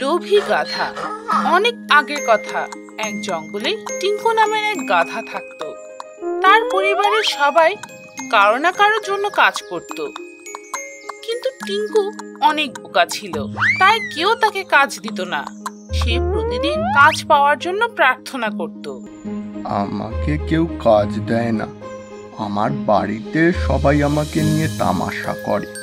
লোভী গাধা। অনেক আগের কথা, এক জঙ্গলে টিঙ্কু নামের এক গাধা থাকতো। তার পরিবারের সবাই কারও না কারোর জন্য কাজ করত। কিন্তু টিঙ্কু অনেক বোকা ছিল, তাই কেউ তাকে কাজ দিত না। সে প্রতিদিন কাজ পাওয়ার জন্য প্রার্থনা করত। আমাকে কেউ কাজ দেয় না। আমার বাড়িতে সবাই আমাকে নিয়ে তামাশা করে।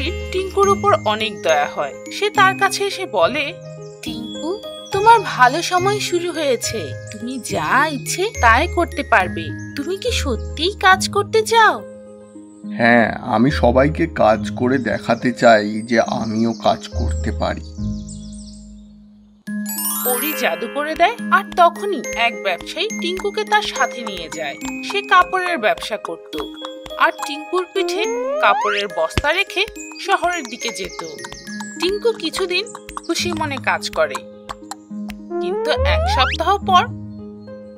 এক টিঙ্কুর উপর অনেক দয়া হয়। সে তার কাছে এসে বলে টিঙ্কু তোমার ভালো সময় শুরু হয়েছে। তুমি যা ইচ্ছে তাই করতে পারবে। তুমি কি সত্যিই কাজ করতে চাও? হ্যাঁ আমি সবাইকে কাজ করে দেখাতে চাই যে আমিও কাজ করতে পারি। পরি জাদু করে দেয় আর তখনই এক ব্যবসায়ী টিঙ্কুকে তার সাথে নিয়ে যায়। সে কাপড়ের ব্যবসা করত। আর টিঙ্কুর পিঠে কাপড়ের বস্তা রেখে শহরের দিকে যেত। টিঙ্কু কিছুদিন খুশি মনে কাজ করে। কিন্তু এক সপ্তাহ পর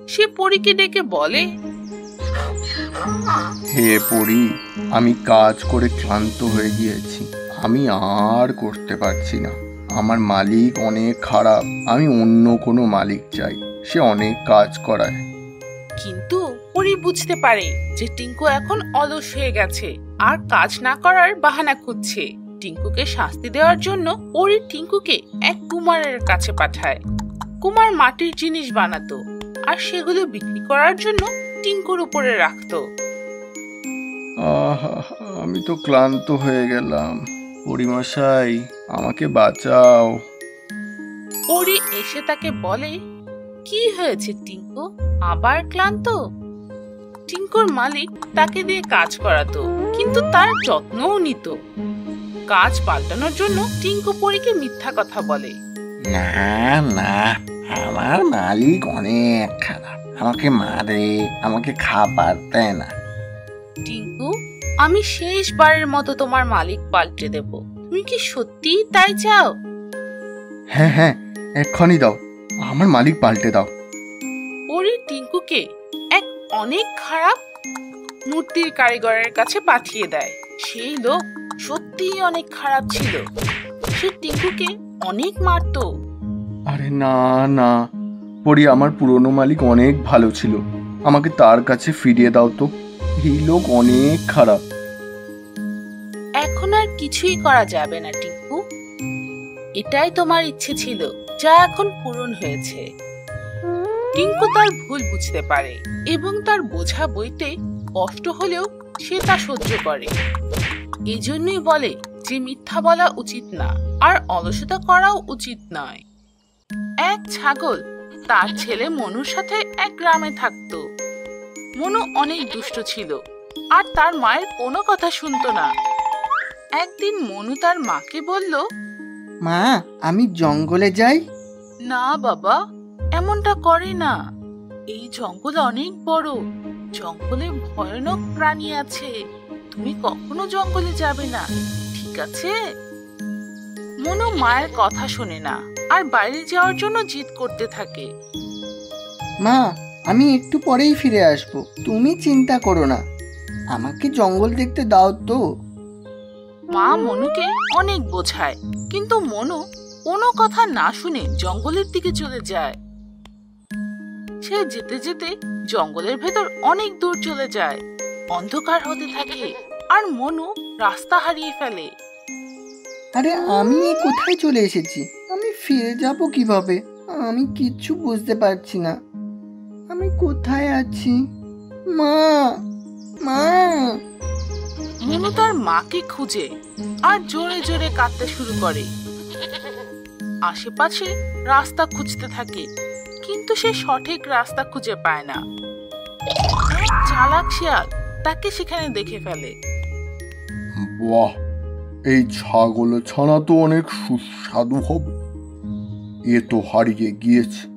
সে পরীকে ডেকে বলে হে পরি আমি কাজ করে ক্লান্ত হয়ে গিয়েছি। আমি আর করতে পারছি না। আমার মালিক অনেক খারাপ। আমি অন্য কোনো মালিক চাই। সে অনেক কাজ করায়। কিন্তু পরি বুঝতে পারে যে টিঙ্কু এখন অলস হয়ে গেছে। আর কাজ না করার বাহানা খুঁজছে। টিঙ্কুকে শাস্তি দেওয়ার জন্য পরি টিঙ্কুকে এক কুমারের কাছে পাঠায়। কুমার মাটির জিনিস বানাতো আর সেগুলো বিক্রি করার জন্য টিঙ্কুর উপরে রাখতো। আহা আমি তো ক্লান্ত হয়ে গেলাম। পরিমশাই আমাকে বাঁচাও। পরি এসে তাকে বলে কি হয়েছে টিঙ্কু? আবার ক্লান্ত? টিঙ্কুর মালিক তাকে দিয়ে কাজ করাতো কিন্তু তার যত্নও নিত। কাজ পাল্টানোর জন্য টিঙ্কু পরীকে মিথ্যা কথা বলে। না না আমার মালিক অনেক খারাপ। আমাকে মারে আমাকে খাবার দেয় না। টিঙ্কু আমি শেষবারের মতো তোমার মালিক পাল্টে দেব। তুমি কি সত্যিই তাই চাও? হ্যাঁ হ্যাঁ এক্ষুনি দাও। আমার মালিক পাল্টে দাও। পরি টিঙ্কুকে অনেক খারাপ মূর্তির কারিগরের কাছে পাঠিয়ে দেয়। সেই লোক সত্যিই অনেক খারাপ ছিল। সে টিঙ্কুকে অনেক মারতো। আরে না না। পরি আমার পুরনো মালিক অনেক ভালো ছিল। আমাকে তার কাছে ফিরিয়ে দাও তো। এই লোক অনেক খারাপ। এখন আর কিছুই করা যাবে না টিঙ্কু। এটাই তোমার ইচ্ছে ছিল যা এখন পূরণ হয়েছে। টিঙ্কু তার ভুল বুঝতে পারে এবং তার বোঝা বইতে কষ্ট হলেও সে তা সহ্য করে। এজন্যই বলে যে মিথ্যা বলা উচিত না আর অলসতা করাও উচিত নয়। এক ছাগল তার ছেলে মনুর সাথে এক গ্রামে থাকতো। মনু অনেক দুষ্ট ছিল আর তার মায়ের কোনো কথা শুনতো না। একদিন মনু তার মাকে বলল মা আমি জঙ্গলে যাই। না বাবা এমনটা করে না। এই জঙ্গল অনেক বড়। জঙ্গলে ভয়ানক প্রাণী আছে। তুমি কখনো জঙ্গলে যাবে না ঠিক আছে? মনু মায়ের কথা শোনে না আর বাইরে যাওয়ার জন্য জিদ করতে থাকে। মা আমি একটু পরেই ফিরে আসব। তুমি চিন্তা করো না। আমাকে জঙ্গল দেখতে দাও তো। মা মনুকে অনেক বোঝায় কিন্তু মনু কোনো কথা না শুনে জঙ্গলের দিকে চলে যায়। সে যেতে যেতে জঙ্গলের ভেতর অনেক দূর চলে যায়। অন্ধকার হতে থাকে আর মনু রাস্তা হারিয়ে ফেলে। আরে আমি এ কোথায় চলে এসেছি? আমি ফিরে যাব কীভাবে? আমি কিচ্ছু বুঝতে পারছি না। আমি কোথায় আছি? মা! মা! মনু তার মাকে খুঁজে আর জোরে জোরে কাঁদতে শুরু করে। আশেপাশে রাস্তা খুঁজতে থাকে। কিন্তু সে সঠিক রাস্তা খুঁজে পায় না। চালাক শিয়াল তাকে সেখানে দেখে ফেলে। বাহ, এই ছাগল ছানা তো অনেক সুস্বাদু হবে। এ তো হারিয়ে গিয়েছে।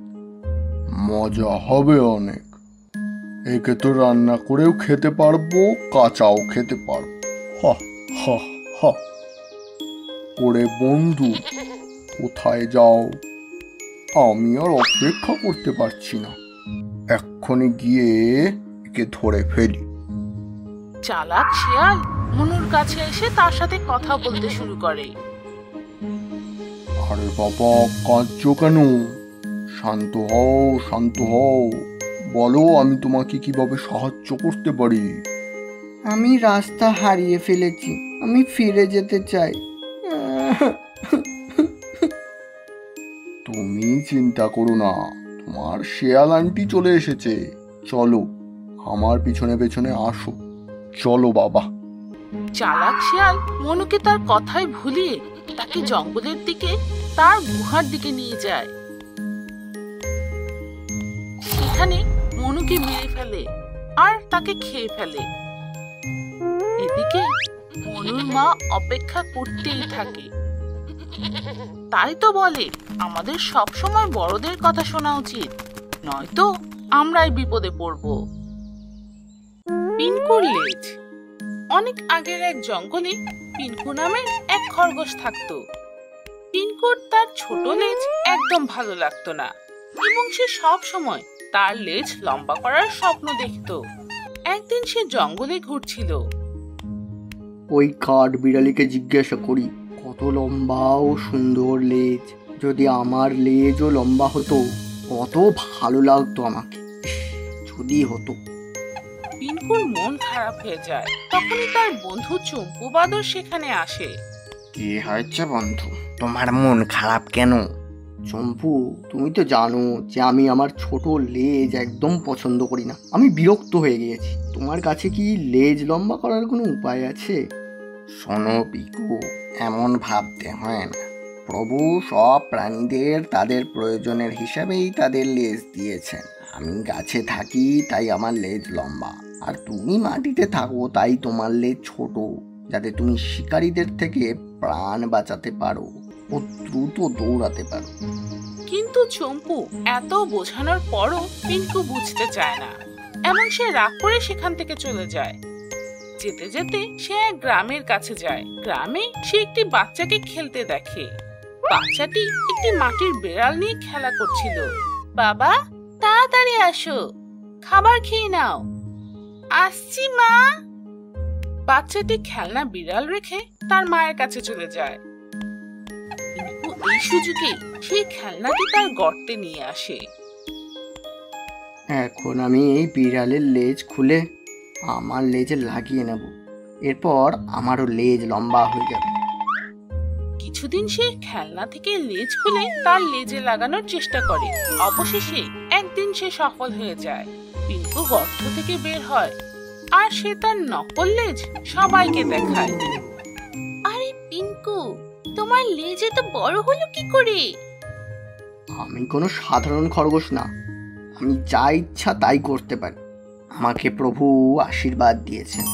মজা হবে অনেক। একে তো রান্না করেও খেতে পারব, কাঁচাও খেতে পারব। হা। ওরে বন্ধু, কোথায় যাও? আমি আর অপেক্ষা করতে পারছি না। এক্ষুনি গিয়ে একে ধরে ফেলি। চালাক শিয়াল মনুর কাছে এসে তার সাথে কথা বলতে শুরু করে। আরে বাবা কাঁদছো কেন? শান্ত হও শান্ত হও। বলো আমি তোমাকে কীভাবে সাহায্য করতে পারি? আমি রাস্তা হারিয়ে ফেলেছি। আমি ফিরে যেতে চাই। চিন্তা করো না, তোমার শেয়াল আন্টি চলে এসেছে। চলো, আমার পিছনে পেছনে আসো। চলো বাবা। চালাক শিয়াল মনুকে তার কথায় ভুলিয়ে তাকে জঙ্গলের দিকে, তার গুহার দিকে নিয়ে যায়। সেখানে মনুকে মেরে ফেলে আর তাকে খেয়ে ফেলে। এদিকে মনুর মা অপেক্ষা করতেই থাকে। তাই তো বলে, আমাদের সব সময় বড়দের কথা শোনা উচিত, নয়তো আমরাই বিপদে পড়ব। পিনকুর লেজ। অনেক আগের এক জঙ্গলে পিনকু নামের এক খরগোশ থাকতো। পিনকুর তার ছোট লেজ একদম ভালো লাগতো না, এবং সে সব সময় তার লেজ লম্বা করার স্বপ্ন দেখতো। একদিন সে জঙ্গলে ঘুরছিল। ওই কাঠ বিড়ালিকে জিজ্ঞাসা করি কত লম্বা ও সুন্দর লেজ। যদি আমার লেজও লম্বা হতো কত ভালো লাগতো আমাকে। যদি হতো। পিনকুর মন খারাপ হয়ে যায়। তখনই তার বন্ধু চম্পু বাদর সেখানে আসে। কি হয়েছে বন্ধু? তোমার মন খারাপ কেন? চম্পু তুমি তো জানো যে আমি আমার ছোট লেজ একদম পছন্দ করি না। আমি বিরক্ত হয়ে গিয়েছি। তোমার কাছে কি লেজ লম্বা করার কোনো উপায় আছে? শোনো পিকু এমন ভাবতে হয় না। প্রভু সব প্রাণীদের তাদের প্রয়োজনের হিসাবেই তাদের লেজ দিয়েছেন। আমি গাছে থাকি, তাই আমার লেজ লম্বা। আর তুমি মাটিতে থাকো, তাই তোমার লেজ ছোট, যাতে তুমি শিকারীদের থেকে প্রাণ বাঁচাতে পারো ও দ্রুত দৌড়াতে পারো। কিন্তু চম্পু, এত বোঝানোর পরও পিনকু বুঝতে চায় না। এবং সে রাগ করে সেখান থেকে চলে যায়। যেতে যেতে সে এক গ্রামের কাছে যায়। গ্রামে সে একটি বাচ্চাকে খেলতে দেখে। বাচ্চাটি একটি মাটির বেড়াল নিয়ে খেলা করছিল। বাবা, তাড়াতাড়ি আসো। খাবার খেয়ে নাও। আসছি, মা। বাচ্চাটি খেলনা বিড়াল রেখে তার মায়ের কাছে চলে যায়। এই সুযোগে সেই খেলনাটি তার গর্তে নিয়ে আসে। এখন আমি এই বিড়ালের লেজ খুলে আমার লেজে লাগিয়ে নেব। এরপর আমারও লেজ লম্বা হয়ে যাবে। কিছুদিন সে খেলনা থেকে লেজ খুলে তার লেজে লাগানোর চেষ্টা করে। অবশেষে একদিন সে সফল হয়ে যায়। পিঙ্কু গর্ত থেকে বের হয় আর সে তার নকল লেজ সবাইকে দেখায়। আরে পিঙ্কু তোমার লেজ এত বড় হলো কি করে? আমি কোনো সাধারণ খরগোশ না। আমি যা ইচ্ছা তাই করতে পারি। আমাকে প্রভু আশীর্বাদ দিয়েছেন।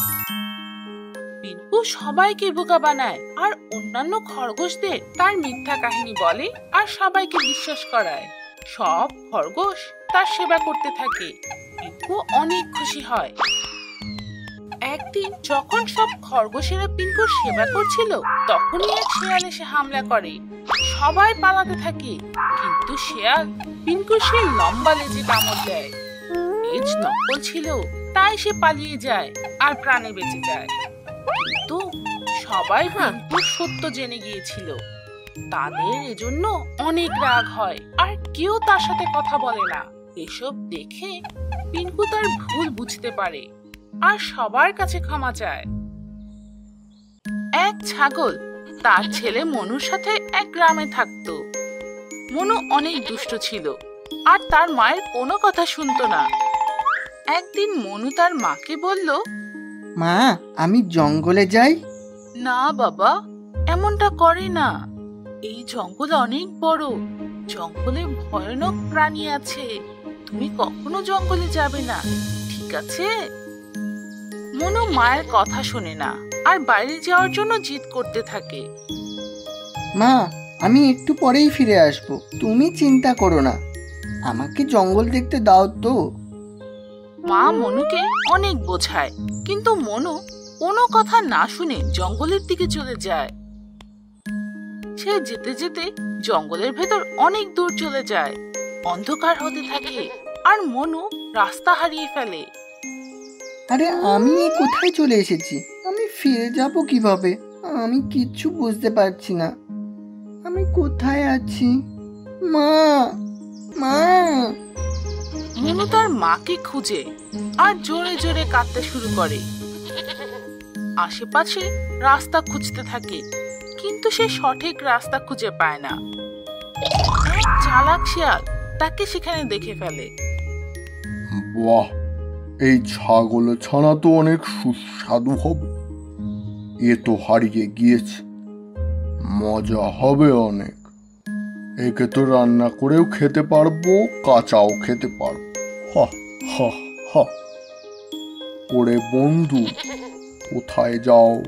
পিন্টু সবাইকে বোকা বানায়, আর অন্যান্য খরগোশদের তার মিথ্যা কাহিনী বলে আর সবাইকে বিশ্বাস করায়। সব খরগোশ তার সেবা করতে থাকে। পিন্টু অনেক খুশি হয়। একদিন যখন সব খরগোশেরা পিঙ্কুর সেবা করছিল, তখনই এক শেয়াল এসে হামলা করে। সবাই পালাতে থাকে, কিন্তু শেয়াল পিঙ্কুর সে লম্বা লেজে কামড় দেয়। লেজ নকল ছিল তাই সে পালিয়ে যায় আর প্রাণে বেঁচে যায়। কিন্তু সবাই পিঙ্কুর সত্য জেনে গিয়েছিল। তাদের এজন্য অনেক রাগ হয় আর কেউ তার সাথে কথা বলে না। এসব দেখে পিঙ্কু তার ভুল বুঝতে পারে আর সবার কাছে ক্ষমা চায়। এক ছাগল তার ছেলে মনুর সাথে এক গ্রামে থাকতো। মনু অনেক দুষ্ট ছিল আর তার মায়ের কোনো কথা শুনতো না। একদিন মনু তার মাকে বলল মা আমি জঙ্গলে যাই। না বাবা এমনটা করে না। এই জঙ্গল অনেক বড়। জঙ্গলে ভয়ানক প্রাণী আছে। তুমি কখনো জঙ্গলে যাবে না ঠিক আছে? মনু মায়ের কথা শোনে না আর বাইরে যাওয়ার জন্য জিদ করতে থাকে। মা আমি একটু পরেই ফিরে আসব। তুমি চিন্তা করো না। আমাকে জঙ্গল দেখতে দাও তো। মা মনুকে অনেক বোঝায়, কিন্তু মনু কোনো কথা না শুনে জঙ্গলের দিকে চলে যায়। সে যেতে যেতে জঙ্গলের ভেতর অনেক দূর চলে যায়, অন্ধকার হতে থাকে আর মনু রাস্তা হারিয়ে ফেলে। আরে আমি কোথায় চলে এসেছি? আমি ফিরে যাব কীভাবে? আমি কিচ্ছু বুঝতে পারছি না। আমি কোথায় আছি? মা! মা! মনু তার মাকে খুঁজে আর জোরে জোরে কাঁদতে শুরু করে। আশেপাশে রাস্তা খুঁজতে থাকে, কিন্তু সে সঠিক রাস্তা খুঁজে পায় না। চালাক শিয়াল তাকে সেখানে দেখে ফেলে। বাহ, এই ছাগল ছানা তো অনেক সুস্বাদু হবে। এ তো হারিয়ে গিয়েছে। মজা হবে অনেক। একে তো রান্না করেও খেতে পারব, কাঁচাও খেতে পারব। হা হা হা। ওরে বন্ধু কোথায় যাও?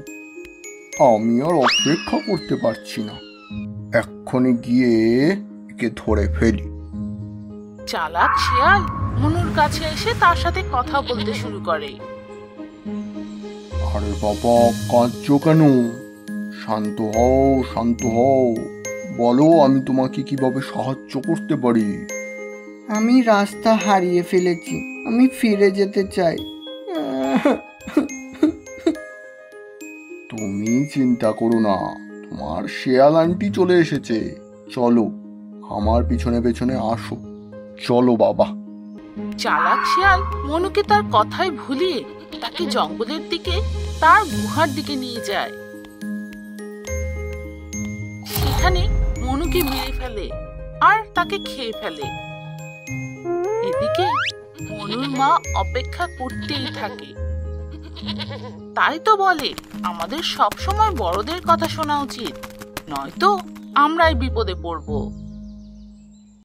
আমি আর অপেক্ষা করতে পারছি না। এক্ষুনি গিয়ে একে ধরে ফেলি। চালাক শিয়াল মনুর কাছে এসে তার সাথে কথা বলতে শুরু করে। আরে বাবা কাঁদছো কেন? শান্ত হও শান্ত হও। বলো আমি তোমাকে কীভাবে সাহায্য করতে পারি? আমি রাস্তা হারিয়ে ফেলেছি আমি ফিরে যেতে চাই। তুমি চিন্তা করো না তোমার শেয়াল আন্টি চলে এসেছে। চলো আমার পিছনে পেছনে আসো। চলো বাবা। চালাক শিয়াল মনুকে তার কথায় ভুলিয়ে তাকে জঙ্গলের দিকে তার গুহার দিকে নিয়ে যায়। সেখানে মনুকে মেরে ফেলে আর তাকে খেয়ে ফেলে। এদিকে মনুর মা অপেক্ষা করতেই থাকে। তাই তো বলে, আমাদের সবসময় বড়দের কথা শোনা উচিত, নয়তো আমরাই বিপদে পড়ব।